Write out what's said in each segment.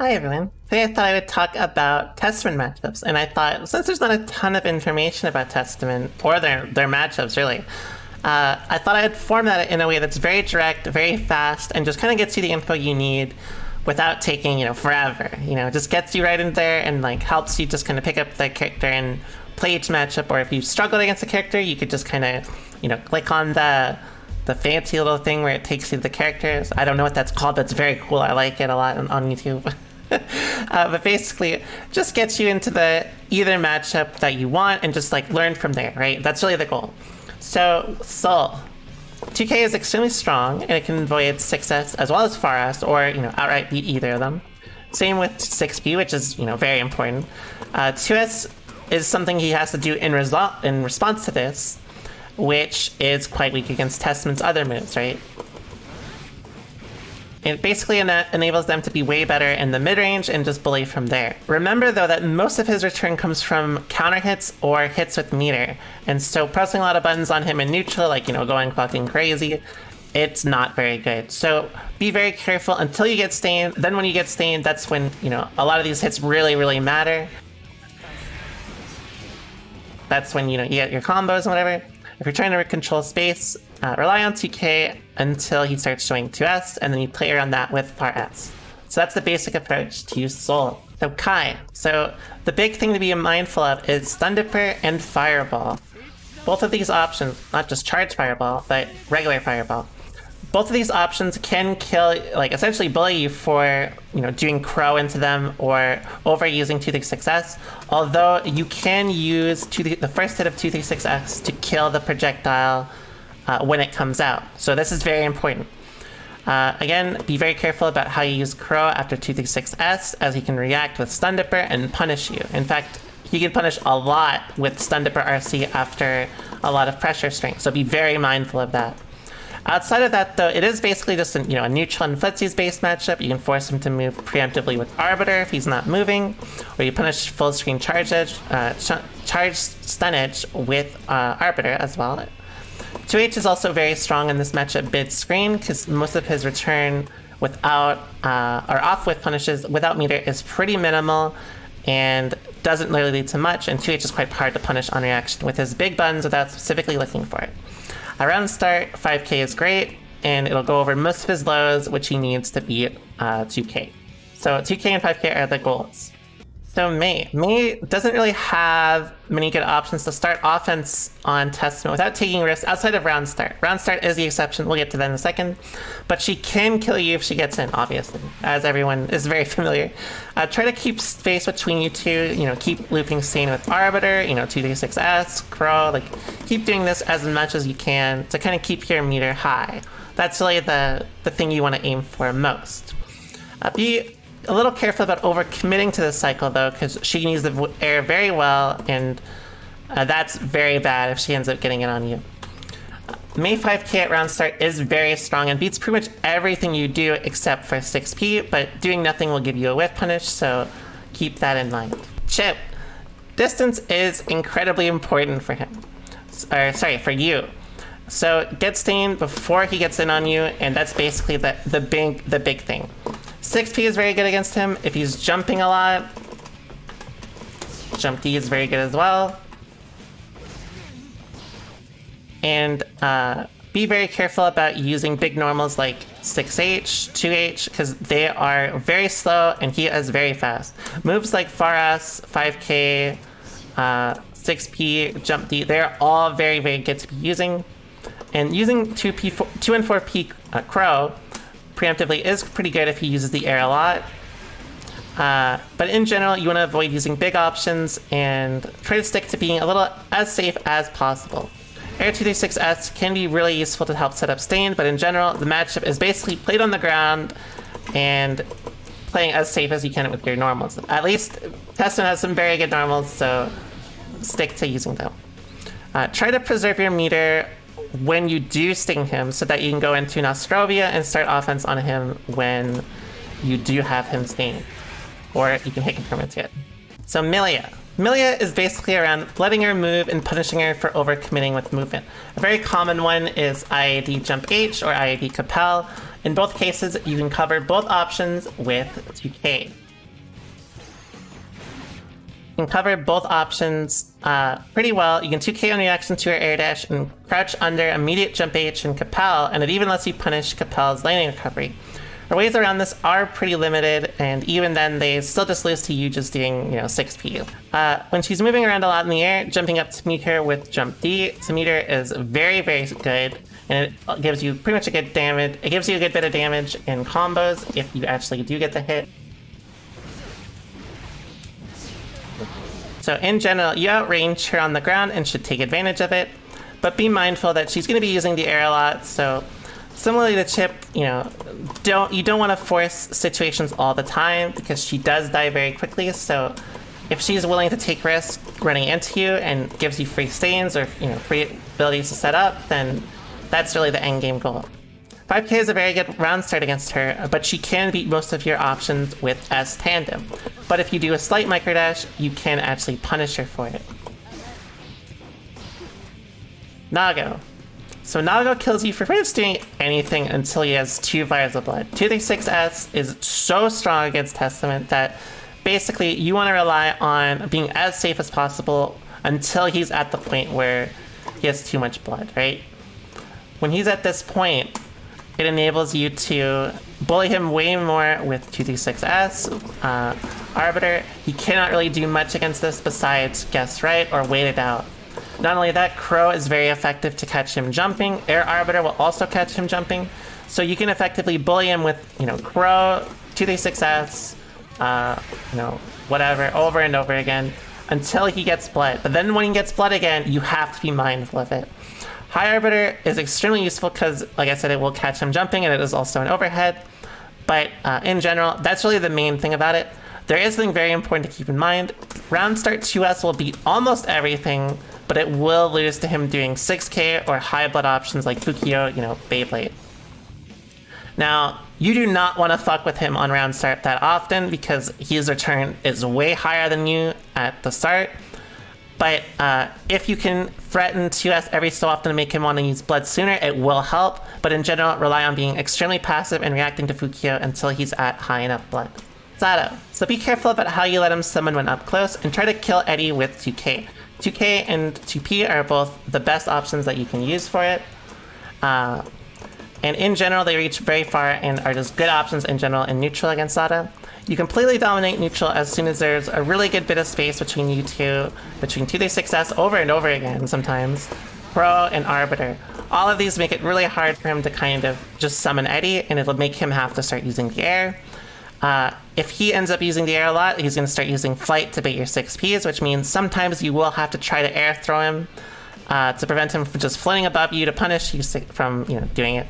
Hi everyone. Today I thought I would talk about Testament matchups, and I thought since there's not a ton of information about Testament or their their matchups really, uh, I thought I'd format it in a way that's very direct, very fast, and just kind of gets you the info you need without taking you know forever. You know, just gets you right in there and like helps you just kind of pick up the character and play each matchup. Or if you struggled against a character, you could just kind of you know click on the the fancy little thing where it takes you to the characters. I don't know what that's called. That's very cool. I like it a lot on, on YouTube. uh, but basically, it just gets you into the either matchup that you want and just like learn from there, right? That's really the goal. So, Sol. 2K is extremely strong and it can avoid 6S as well as 4S or, you know, outright beat either of them. Same with 6B, which is, you know, very important. Uh, 2S is something he has to do in, result in response to this, which is quite weak against Testament's other moves, right? It basically ena enables them to be way better in the mid-range and just bully from there. Remember though that most of his return comes from counter hits or hits with meter, and so pressing a lot of buttons on him in neutral, like, you know, going fucking crazy, it's not very good. So be very careful until you get stained. Then when you get stained, that's when, you know, a lot of these hits really, really matter. That's when, you know, you get your combos and whatever. If you're trying to control space, uh, rely on 2K until he starts showing 2S, and then you play around that with 4S. So that's the basic approach to use Sol. So Ky. So the big thing to be mindful of is Stun Dipper and Fireball. Both of these options, not just Charge Fireball, but regular Fireball, both of these options can kill, like essentially bully you for, you know, doing crow into them or overusing 236S. Although you can use the first hit of 236S to kill the projectile uh, when it comes out. So this is very important. Uh, again, be very careful about how you use Crow after 236S as he can react with Stun Dipper and punish you. In fact, he can punish a lot with Stun Dipper RC after a lot of pressure strength, so be very mindful of that. Outside of that, though, it is basically just an, you know a neutral and footsies based matchup. You can force him to move preemptively with Arbiter if he's not moving, or you punish full screen charge edge, uh, charge stun edge with uh, Arbiter as well. 2H is also very strong in this matchup bid screen because most of his return without uh, or off with punishes without meter is pretty minimal and doesn't really lead to much. And 2H is quite hard to punish on reaction with his big buttons without specifically looking for it. Around start, 5k is great, and it'll go over most of his lows, which he needs to beat uh, 2k. So 2k and 5k are the goals. So May. May doesn't really have many good options to start offense on Testament without taking risks outside of round start. Round start is the exception, we'll get to that in a second. But she can kill you if she gets in, obviously, as everyone is very familiar. Uh, try to keep space between you two, you know, keep looping Stain with Arbiter, you know, 2d6s, Crow, like, keep doing this as much as you can to kind of keep your meter high. That's really the, the thing you want to aim for most. Uh, be a little careful about over committing to this cycle though, because she can use the air very well, and uh, that's very bad if she ends up getting it on you. May 5k at round start is very strong and beats pretty much everything you do except for 6p, but doing nothing will give you a whiff punish, so keep that in mind. Chipp. Distance is incredibly important for him. Or, sorry, for you. So get stained before he gets in on you, and that's basically the, the big the big thing. 6p is very good against him if he's jumping a lot. Jump D is very good as well. And uh, be very careful about using big normals like 6H, 2H, because they are very slow and he is very fast. Moves like 4S, 5K, uh, 6P, Jump D, they're all very, very good to be using. And using 2P, 4, 2 and 4P uh, Crow preemptively is pretty good if he uses the air a lot. Uh, but in general, you want to avoid using big options and try to stick to being a little as safe as possible. Air 236S can be really useful to help set up Stain, but in general, the matchup is basically played on the ground and playing as safe as you can with your normals. At least Testament has some very good normals, so stick to using them. Uh, try to preserve your meter when you do sting him so that you can go into Nostrovia and start offense on him when you do have him sting. Or you can hit confirm it. So Millia. Millia is basically around letting her move and punishing her for overcommitting with movement. A very common one is IAD Jump H or IAD Kapel. In both cases, you can cover both options with 2K. Can cover both options uh, pretty well. You can 2k on reaction to her air dash and crouch under immediate jump H and Kapel, and it even lets you punish Kapel's landing recovery. Her ways around this are pretty limited, and even then, they still just lose to you just doing, you know, 6 PU. Uh, when she's moving around a lot in the air, jumping up to meet her with jump D to meet her is very, very good, and it gives you pretty much a good damage. It gives you a good bit of damage in combos if you actually do get the hit. So in general, you outrange her on the ground and should take advantage of it, but be mindful that she's going to be using the air a lot, so similarly to Chipp, you know, don't you don't want to force situations all the time because she does die very quickly. So if she's willing to take risks running into you and gives you free stains or you know free abilities to set up, then that's really the end game goal. 5k is a very good round start against her, but she can beat most of your options with S tandem. But if you do a slight micro dash, you can actually punish her for it. Nago. So Nago kills you for pretty doing anything until he has two vials of blood. 236S is so strong against Testament that basically you want to rely on being as safe as possible until he's at the point where he has too much blood, right? When he's at this point, it enables you to bully him way more with 236S. Uh, Arbiter, he cannot really do much against this besides guess right or wait it out. Not only that, Crow is very effective to catch him jumping. Air Arbiter will also catch him jumping. So you can effectively bully him with, you know, Crow, 2d6s, uh, you know, whatever, over and over again until he gets blood. But then when he gets blood again, you have to be mindful of it. High Arbiter is extremely useful because, like I said, it will catch him jumping and it is also an overhead. But uh, in general, that's really the main thing about it. There is something very important to keep in mind. Round start 2S will beat almost everything but it will lose to him doing 6k or high blood options like Fukyo, you know, Beyblade. Now, you do not want to fuck with him on round start that often because his return is way higher than you at the start. But uh, if you can threaten 2S every so often to make him want to use blood sooner, it will help. But in general, rely on being extremely passive and reacting to Fukyo until he's at high enough blood. Zato. So be careful about how you let him summon when up close and try to kill Eddie with 2k. 2K and 2P are both the best options that you can use for it. Uh, and in general, they reach very far and are just good options in general in neutral against Zato. You completely dominate neutral as soon as there's a really good bit of space between you two, between 2d6s over and over again sometimes, Pro and Arbiter. All of these make it really hard for him to kind of just summon Eddie, and it'll make him have to start using the air. Uh, if he ends up using the air a lot, he's going to start using flight to bait your 6Ps, which means sometimes you will have to try to air throw him uh, to prevent him from just floating above you to punish you from you know doing it.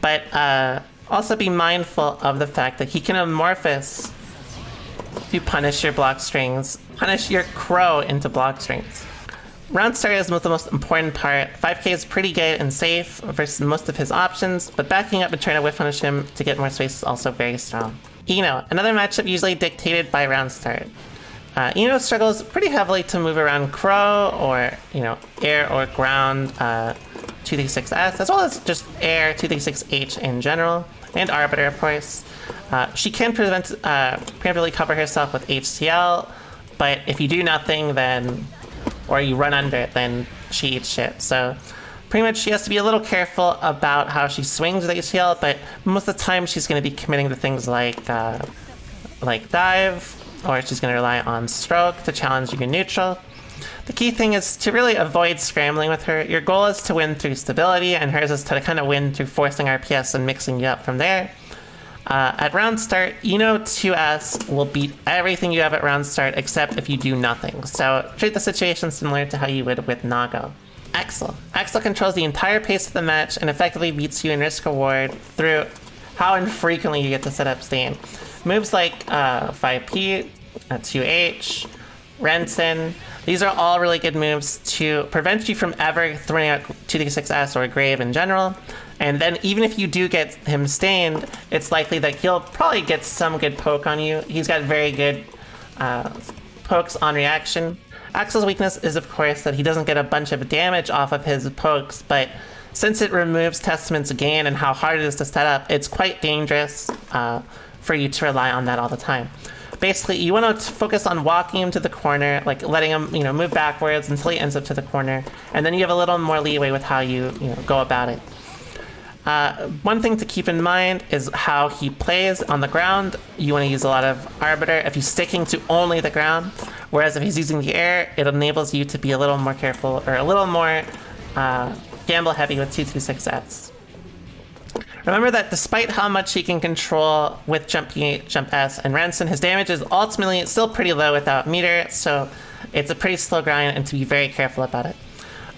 But uh, also be mindful of the fact that he can amorphous to punish your block strings, punish your crow into block strings. Round start is the most important part. 5k is pretty good and safe versus most of his options, but backing up and trying to whiff punish him to get more space is also very strong. I-No, another matchup usually dictated by round start. Uh, I-No struggles pretty heavily to move around Crow or, you know, air or ground uh, 2d6s, as well as just air 2d6h in general, and Arbiter, of course. Uh, she can prevent, uh, preemptively cover herself with HCL, but if you do nothing, then, or you run under it, then she eats shit. So pretty much she has to be a little careful about how she swings with HCL, but most of the time she's going to be committing to things like uh, like dive, or she's going to rely on stroke to challenge you in neutral. The key thing is to really avoid scrambling with her. Your goal is to win through stability, and hers is to kind of win through forcing RPS and mixing you up from there. Uh, at round start, I-No 2S will beat everything you have at round start except if you do nothing. So treat the situation similar to how you would with Nago. Axl. Axl controls the entire pace of the match and effectively beats you in risk reward through how infrequently you get to set up Stain. Moves like uh, 5P, 2H, uh, Rensen, these are all really good moves to prevent you from ever throwing out 2d6s or Grave in general. And then even if you do get him stained, it's likely that he'll probably get some good poke on you. He's got very good uh, pokes on reaction. Axl's weakness is, of course, that he doesn't get a bunch of damage off of his pokes, but since it removes Testament's gain and how hard it is to set up, it's quite dangerous uh, for you to rely on that all the time. basically you want to focus on walking him to the corner, like letting him, you know, move backwards until he ends up to the corner, and then you have a little more leeway with how you, you know, go about it. Uh, one thing to keep in mind is how he plays on the ground. You want to use a lot of Arbiter if he's sticking to only the ground, whereas if he's using the air, it enables you to be a little more careful or a little more uh, gamble heavy with 226S. Remember that despite how much he can control with Jump P, Jump S, and Rensen, his damage is ultimately still pretty low without meter, so it's a pretty slow grind and to be very careful about it.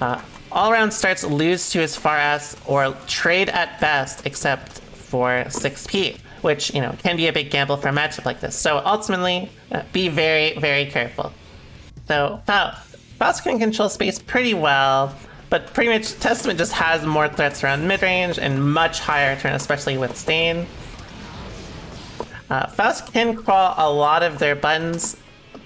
Uh, all round starts lose to his far S or trade at best except for 6p, which, you know, can be a big gamble for a matchup like this. So ultimately, uh, be very, very careful. So Faust. Faust can control space pretty well, but pretty much Testament just has more threats around mid-range and much higher turn, especially with Stain. Uh, Faust can crawl a lot of their buttons,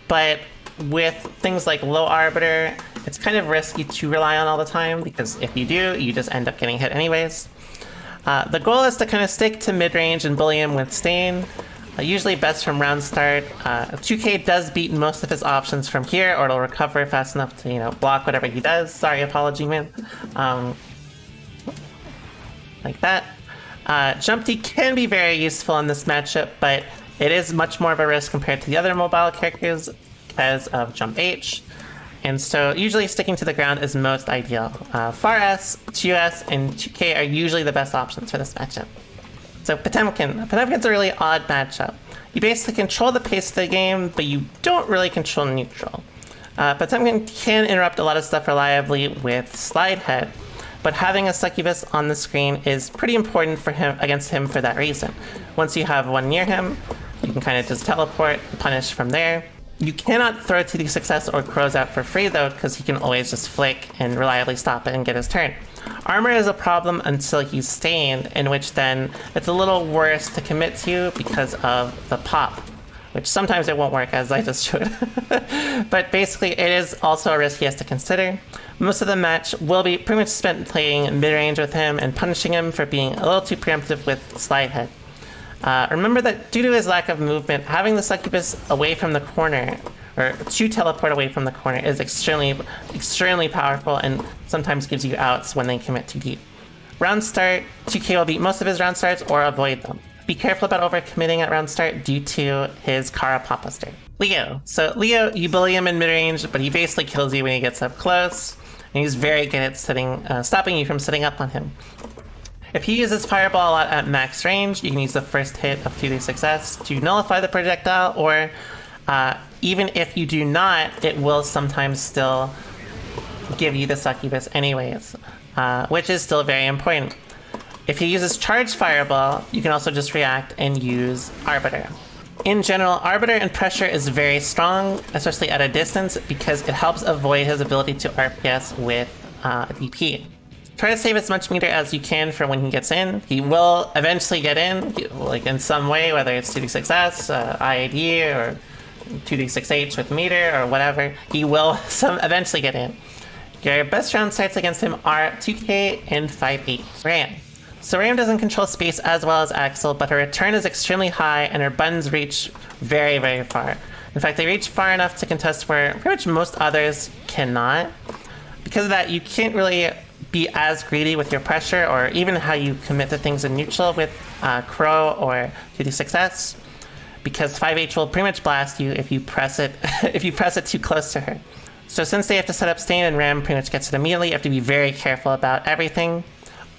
but with things like low Arbiter it's kind of risky to rely on all the time because if you do, you just end up getting hit anyways. Uh, the goal is to kind of stick to mid-range and bully him with Stain. Uh, usually best from round start. Uh, 2K does beat most of his options from here, or it'll recover fast enough to, you know, block whatever he does. Sorry, apology, man. Um, like that. Uh, Jump D can be very useful in this matchup, but it is much more of a risk compared to the other mobile characters because of Jump H. And so usually sticking to the ground is most ideal. Uh, far S, 2S, and 2K are usually the best options for this matchup. So Potemkin. Potemkin's a really odd matchup. You basically control the pace of the game, but you don't really control neutral. Uh, Potemkin can interrupt a lot of stuff reliably with Slide Head, but having a succubus on the screen is pretty important for him against him for that reason. Once you have one near him, you can kind of just teleport, punish from there, you cannot throw the success or crows out for free though, because he can always just flick and reliably stop it and get his turn. Armor is a problem until he's stained, in which then it's a little worse to commit to because of the pop, which sometimes it won't work as I just showed. but basically it is also a risk he has to consider. Most of the match will be pretty much spent playing mid-range with him and punishing him for being a little too preemptive with slide head. Uh, remember that due to his lack of movement, having the succubus away from the corner, or to teleport away from the corner, is extremely, extremely powerful and sometimes gives you outs when they commit too deep. Round start, 2K will beat most of his round starts or avoid them. Be careful about overcommitting at round start due to his Kara Papa start. Leo. So Leo, you bully him in mid-range, but he basically kills you when he gets up close, and he's very good at sitting, uh, stopping you from sitting up on him. If he uses Fireball a lot at max range, you can use the first hit of 2d success to nullify the projectile, or uh, even if you do not, it will sometimes still give you the succubus anyways, uh, which is still very important. If he uses Charge Fireball, you can also just react and use Arbiter. In general, Arbiter and Pressure is very strong, especially at a distance, because it helps avoid his ability to RPS with uh, DP. Try to save as much meter as you can for when he gets in. He will eventually get in, like in some way, whether it's 2d6s, uh, IAD, or 2d6h with meter, or whatever. He will some eventually get in. Your best round starts against him are 2k and 5-8. Ram. So Ram doesn't control space as well as Axl, but her return is extremely high and her buttons reach very, very far. In fact, they reach far enough to contest where pretty much most others cannot. Because of that, you can't really be as greedy with your pressure or even how you commit to things in neutral with uh, Crow or 2d6s because 5H will pretty much blast you if you press it if you press it too close to her. So since they have to set up Stain and Ram pretty much gets it immediately, you have to be very careful about everything.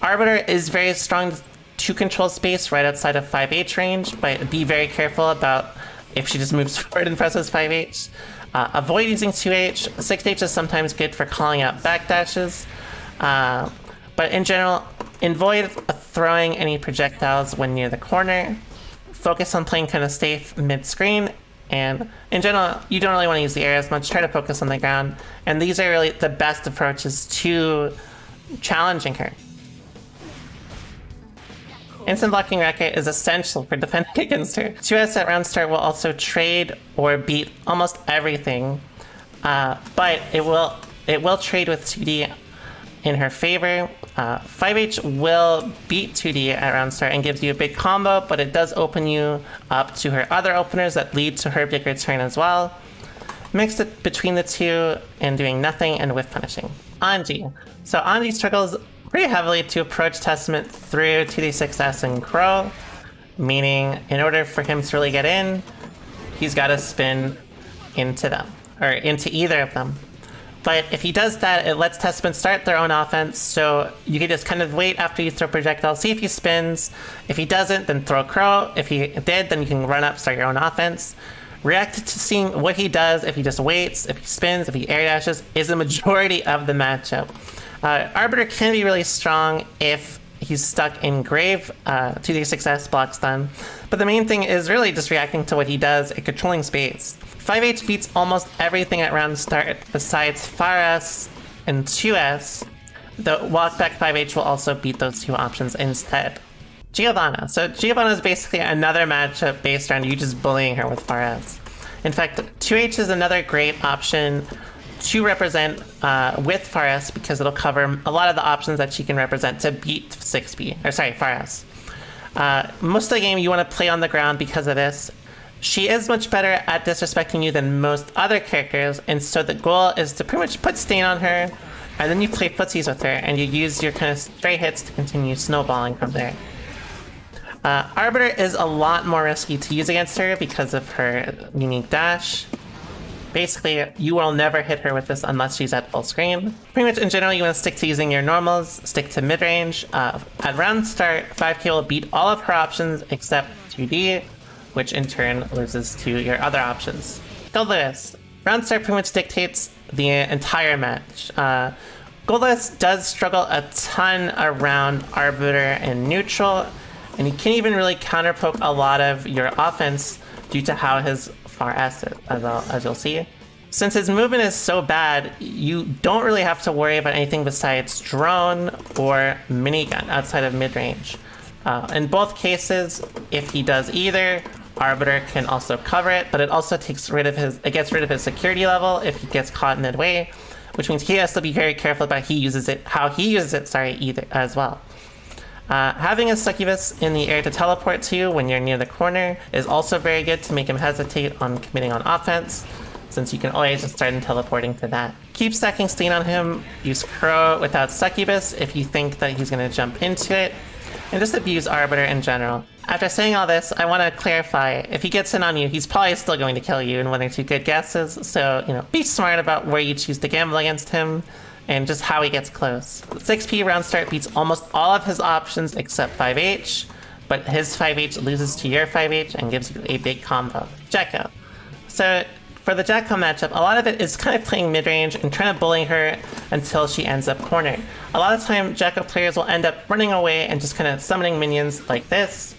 Arbiter is very strong to control space right outside of 5H range, but be very careful about if she just moves forward and presses 5H. Uh, avoid using 2H. 6H is sometimes good for calling out backdashes. Uh, but in general, avoid throwing any projectiles when near the corner. Focus on playing kind of safe mid-screen. And in general, you don't really want to use the air as much. Try to focus on the ground. And these are really the best approaches to challenging her. Instant blocking racket is essential for defending against her. 2S at round start will also trade or beat almost everything, uh, but it will it will trade with 2D in her favor. Uh, 5H will beat 2D at round start and gives you a big combo, but it does open you up to her other openers that lead to her bigger turn as well. Mixed it between the two and doing nothing and with punishing. Anji. So Anji struggles pretty heavily to approach Testament through 2D6S and Crow, meaning in order for him to really get in, he's got to spin into them, or into either of them. But if he does that, it lets Testament start their own offense, so you can just kind of wait after you throw projectile, see if he spins. If he doesn't, then throw Crow. If he did, then you can run up, start your own offense. React to seeing what he does, if he just waits, if he spins, if he air dashes, is the majority of the matchup. Uh, Arbiter can be really strong if he's stuck in Grave, uh, 2d6s block stun, but the main thing is really just reacting to what he does and controlling space. 5H beats almost everything at round start besides Fire S and 2S. The Walkback 5H will also beat those two options instead. Giovanna. So Giovanna is basically another matchup based on you just bullying her with Fire S. In fact, 2H is another great option to represent uh, with Fire S because it'll cover a lot of the options that she can represent to beat 6B, or sorry, Fire S. Uh, most of the game you want to play on the ground because of this, she is much better at disrespecting you than most other characters, and so the goal is to pretty much put stain on her, and then you play footsies with her, and you use your kind of stray hits to continue snowballing from there. Uh, Arbiter is a lot more risky to use against her because of her unique dash. Basically, you will never hit her with this unless she's at full screen. Pretty much in general, you want to stick to using your normals, stick to mid-range. Uh, at round start, 5k will beat all of her options except 2D, which in turn loses to your other options. Goldlewis. Round start pretty much dictates the entire match. Uh, does struggle a ton around Arbiter and Neutral, and he can't even really counterpoke a lot of your offense due to how his far S is, as, as you'll see. Since his movement is so bad, you don't really have to worry about anything besides drone or minigun outside of mid-range. Uh, in both cases, if he does either, Arbiter can also cover it, but it also takes rid of his, it gets rid of his security level if he gets caught midway, which means he has to be very careful about he uses it, how he uses it, sorry, either as well. Uh, having a succubus in the air to teleport to when you're near the corner is also very good to make him hesitate on committing on offense, since you can always just start teleporting to that. Keep stacking stain on him, use Crow without succubus if you think that he's to jump into it, and just abuse Arbiter in general. After saying all this, I want to clarify, if he gets in on you, he's probably still going to kill you in one or two good guesses, so, you know, be smart about where you choose to gamble against him, and just how he gets close. 6p round start beats almost all of his options except 5h, but his 5h loses to your 5h and gives you a big combo. Jack-O. So for the Jack-O matchup, a lot of it is kind of playing mid-range and trying to bully her until she ends up cornered. A lot of time, Jack-O players will end up running away and just kind of summoning minions like this,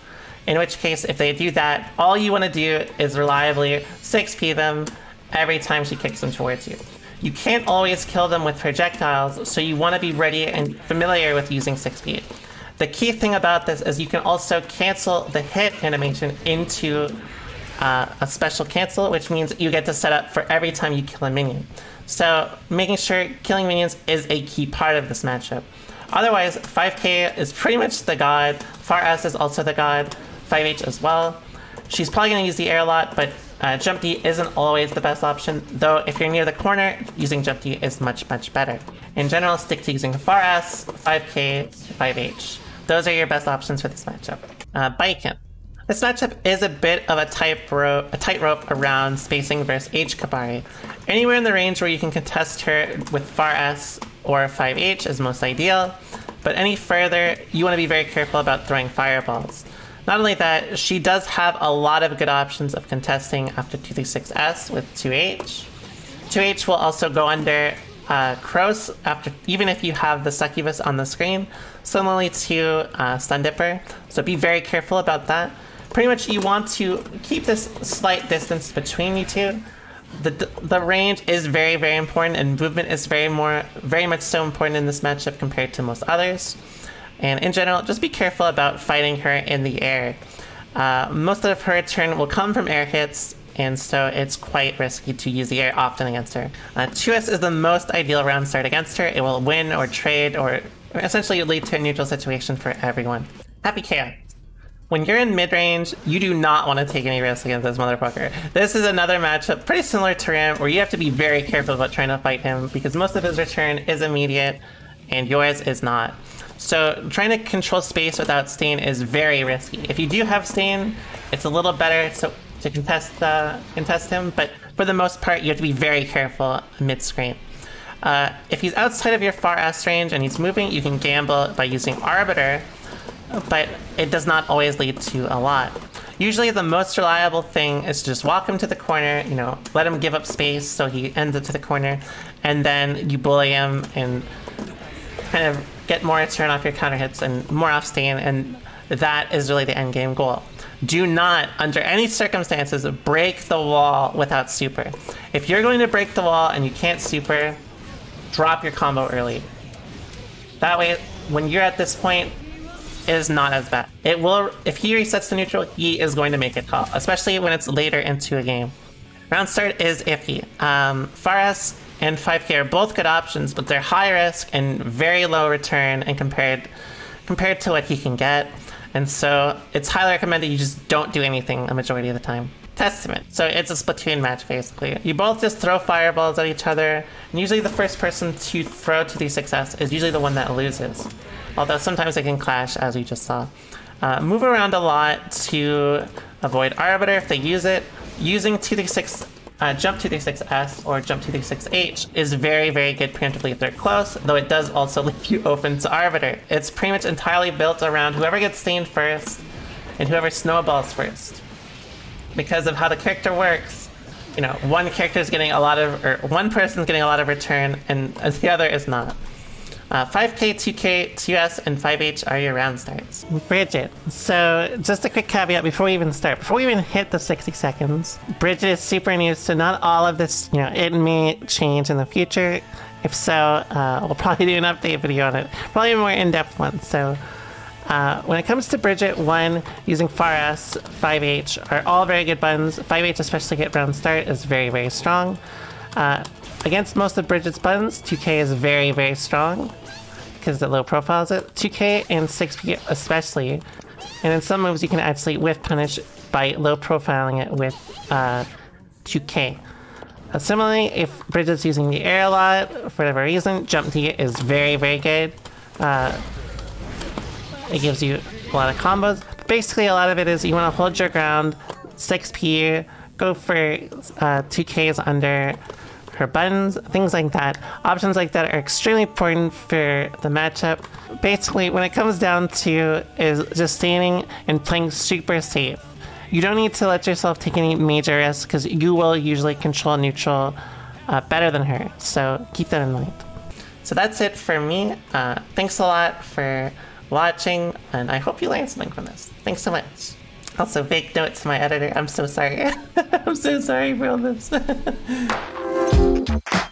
in which case, if they do that, all you want to do is reliably 6p them every time she kicks them towards you. You can't always kill them with projectiles, so you want to be ready and familiar with using 6p. The key thing about this is you can also cancel the hit animation into uh, a special cancel, which means you get to set up for every time you kill a minion. So making sure killing minions is a key part of this matchup. Otherwise, 5k is pretty much the god, Far S is also the god, 5h as well. She's probably going to use the air a lot, but uh, jump D isn't always the best option, though if you're near the corner, using jump D is much, much better. In general, stick to using far S, 5k, 5h. Those are your best options for this matchup. Uh, Baiken. This matchup is a bit of a tightrope a tightrope around spacing versus H Kabari. Anywhere in the range where you can contest her with far S or 5H is most ideal, but any further, you want to be very careful about throwing fireballs. Not only that, she does have a lot of good options of contesting after 236S with 2H. 2H will also go under uh, Crows after, even if you have the succubus on the screen, similarly to uh, Stun Dipper. So be very careful about that. Pretty much you want to keep this slight distance between you two. The, the range is very, very important and movement is very more, very much so important in this matchup compared to most others. And in general, just be careful about fighting her in the air. Uh, most of her turn will come from air hits, and so it's quite risky to use the air often against her. Uh, 2S is the most ideal round start against her. It will win or trade or essentially lead to a neutral situation for everyone. Happy chaos. When you're in mid-range, you do not want to take any risks against this motherfucker. This is another matchup pretty similar to Ram, where you have to be very careful about trying to fight him, because most of his return is immediate, and yours is not. So trying to control space without Stain is very risky. If you do have Stain, it's a little better to, to contest, uh, contest him, but for the most part, you have to be very careful mid-screen. Uh, if he's outside of your far S range and he's moving, you can gamble by using Arbiter, but it does not always lead to a lot. Usually the most reliable thing is to just walk him to the corner, you know, let him give up space so he ends up to the corner, and then you bully him and kind of get more turn off your counter hits and more off stain, and that is really the end game goal. Do not, under any circumstances, break the wall without super. If you're going to break the wall and you can't super, drop your combo early. That way, when you're at this point, is not as bad. It will, if he resets to neutral, he is going to make it call, especially when it's later into a game. Round start is iffy. Um, far S and 5k are both good options, but they're high risk and very low return and compared compared to what he can get. And so it's highly recommended you just don't do anything a majority of the time. Testament. So it's a Splatoon match, basically. You both just throw fireballs at each other, and usually the first person to throw to the success is usually the one that loses although sometimes they can clash, as we just saw. Uh, move around a lot to avoid Arbiter if they use it. Using 2d6, uh, jump 2d6s or jump 2d6h is very, very good preemptively if they're close, though it does also leave you open to Arbiter. It's pretty much entirely built around whoever gets stained first and whoever snowballs first. Because of how the character works, you know, one character is getting a lot of, or one person is getting a lot of return and the other is not. Uh, 5k, 2k, 2s, and 5h are your round starts. Bridget. So, just a quick caveat before we even start. Before we even hit the 60 seconds, Bridget is super new, so not all of this, you know, it may change in the future. If so, uh, we'll probably do an update video on it. Probably a more in-depth one. So, uh, when it comes to Bridget, 1 using Far S, 5H are all very good buttons. 5H, especially get round start, is very, very strong. Uh, Against most of Bridget's buttons, 2K is very, very strong because it low profiles it. 2K and 6P especially. And in some moves you can actually whiff punish by low profiling it with uh, 2K. Uh, similarly, if Bridget's using the air a lot, for whatever reason, Jump D is very, very good. Uh, it gives you a lot of combos. Basically, a lot of it is you want to hold your ground, 6P, go for uh, 2Ks under her buttons, things like that. Options like that are extremely important for the matchup. Basically, when it comes down to is just standing and playing super safe. You don't need to let yourself take any major risks because you will usually control neutral uh, better than her. So keep that in mind. So that's it for me. Uh, thanks a lot for watching, and I hope you learned something from this. Thanks so much. Also, big note to my editor. I'm so sorry. I'm so sorry for all this. Thank you.